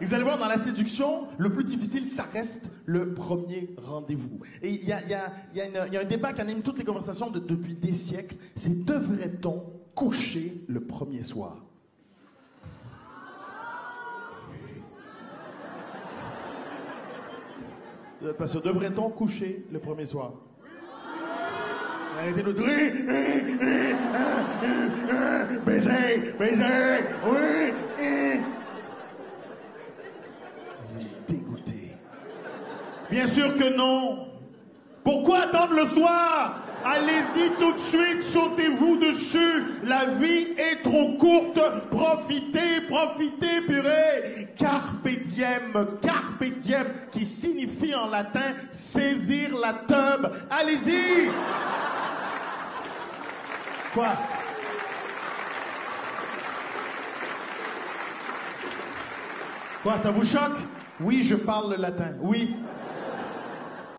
Vous allez voir, dans la séduction, le plus difficile, ça reste le premier rendez-vous. Et il y a, y, a, y, a un débat qui anime toutes les conversations de- depuis des siècles. C'est devrait-on coucher le premier soir Vous êtes pas sûr Devrait-on coucher le premier soir Arrêtez de oui, baiser, baiser, oui. Bien sûr que non. Pourquoi attendre le soir? Allez-y tout de suite, sautez-vous dessus. La vie est trop courte. Profitez, profitez, purée. Carpe diem, qui signifie en latin saisir la teub. Allez-y. Quoi? Quoi, ça vous choque? Oui, je parle le latin. Oui.